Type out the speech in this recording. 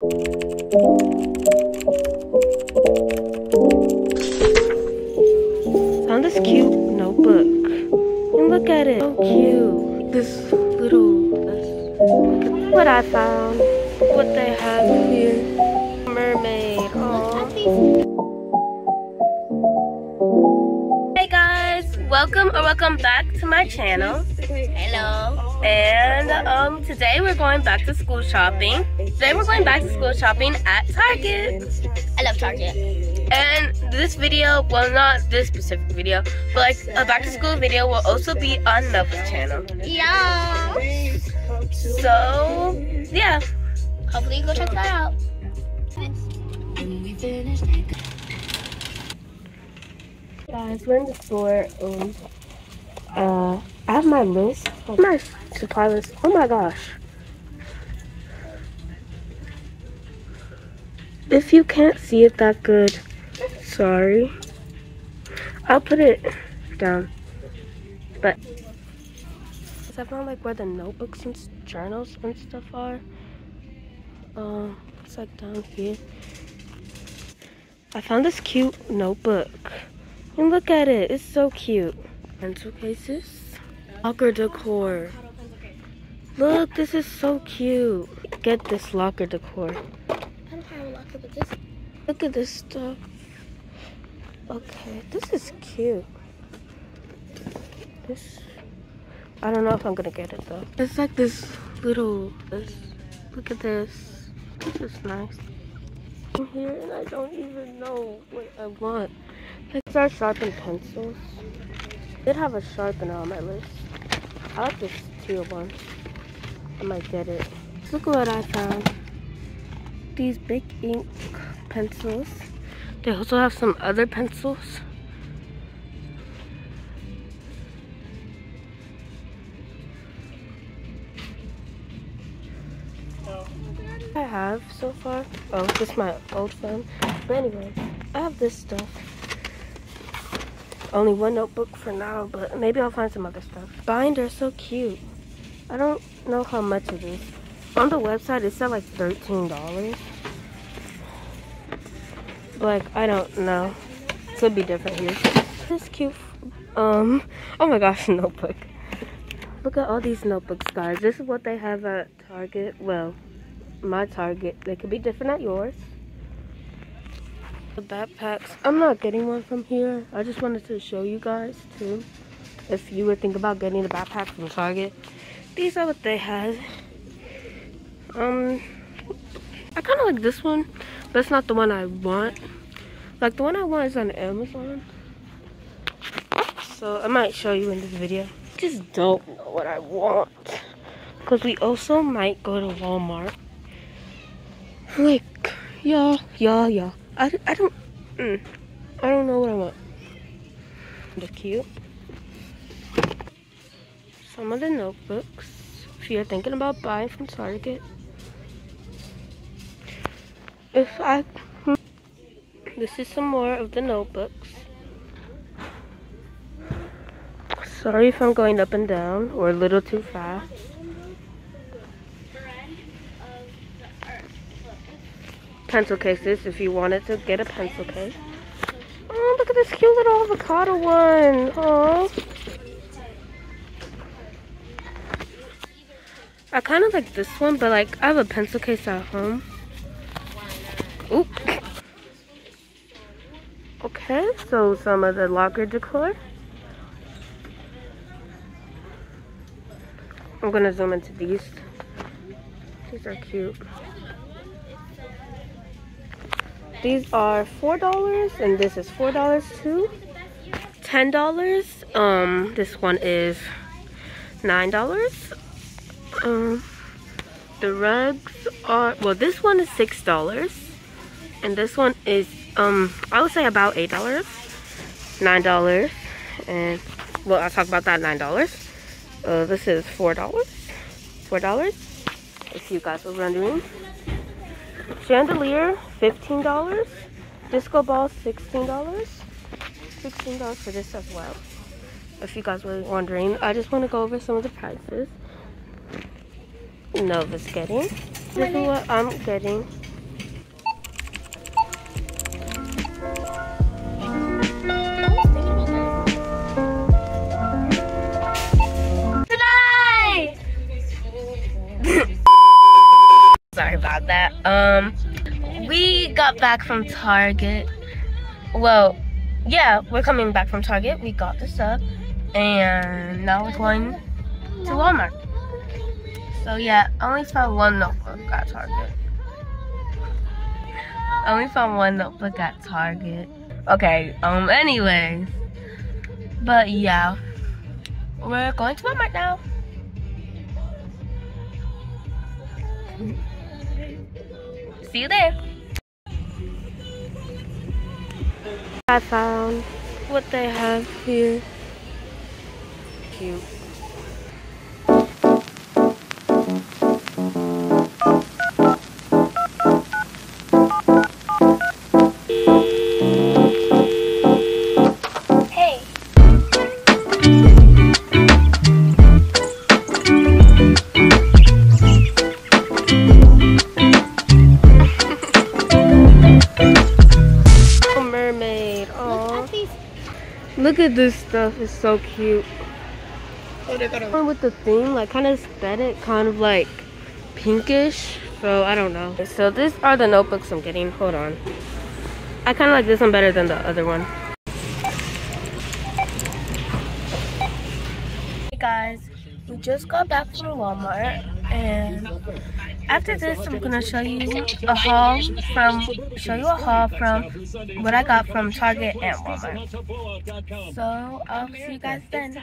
Found this cute notebook. And look at it. So cute. This little this, look at what I found. What they have here. Mermaid. Aww. Hey guys, welcome or welcome back to my channel. Hello. And um, today we're going back to school shopping. Today we're going back to school shopping at Target. I love Target. And this video, well not this specific video, but like a back to school video will also be on Nova's channel. Yeah. So, yeah. Hopefully you go check that out. Guys, we're in the store. Um, uh, I have my list. My supply list. Oh my gosh. If you can't see it that good, sorry. I'll put it down. But I found like where the notebooks and journals and stuff are. Um, it's like down here. I found this cute notebook. And look at it, it's so cute. Pencil cases. Locker decor. Look, this is so cute. Get this locker decor. I don't have a locker, but this. Look at this stuff. Okay, this is cute. This, I don't know if I'm gonna get it though. It's like this little, this, look at this. This is nice. I'm here and I don't even know what I want. These are sharpened pencils. I did have a sharpener on my list. I like this teal one. I might get it. Look what I found. These big ink pencils. They also have some other pencils. I have so far. Oh, this is my old phone. But anyway, I have this stuff. Only one notebook for now, but maybe I'll find some other stuff. Binder, so cute. I don't know how much it is. On the website, it said like $13. Like, I don't know. Could be different here. This cute, um, oh my gosh, notebook. Look at all these notebooks, guys. This is what they have at Target. Well, my Target. They could be different at yours. The backpacks. I'm not getting one from here. I just wanted to show you guys, too. If you would think about getting a backpack from Target. These are what they had. Um, I kind of like this one, but it's not the one I want. Like the one I want is on Amazon. So I might show you in this video. Just don't know what I want. Because we also might go to Walmart. Like, yeah, yeah, yeah. I, I don't, mm, I don't know what I want. They're cute. Some of the notebooks. If you're thinking about buying from Target. If I this is some more of the notebooks. Sorry if I'm going up and down or a little too fast. Pencil cases if you wanted to get a pencil case. Oh, look at this cute little avocado one. Oh. I kind of like this one, but like I have a pencil case at home. Oop. Okay, so some of the locker decor. I'm gonna zoom into these. These are cute. These are four dollars, and this is four dollars too. Ten dollars. Um, this one is nine dollars. Um, the rugs are well. This one is six dollars, and this one is um. I would say about eight dollars, nine dollars, and well, I'll talk about that nine dollars. Uh, this is four dollars, four dollars. If you guys were wondering. Chandelier, fifteen dollars. Disco ball, sixteen dollars. Sixteen dollars for this as well. If you guys were wondering, I just want to go over some of the prices. Nova's getting. This is what I'm getting. We got back from Target. Well, yeah, we're coming back from Target. We got this up, and now we're going to Walmart. So yeah, I only found one notebook at Target. I only found one notebook at Target. Okay, um, anyways. But yeah, we're going to Walmart now. See you there. I found what they have here. Cute. Look at this stuff. It's so cute. Oh. One with the theme, like kind of aesthetic, kind of like pinkish. So I don't know. So these are the notebooks I'm getting. Hold on. I kind of like this one better than the other one. Hey guys, we just got back from Walmart and after this I'm gonna show you a haul from show you a haul from what I got from Target and Walmart. So I'll see you guys then.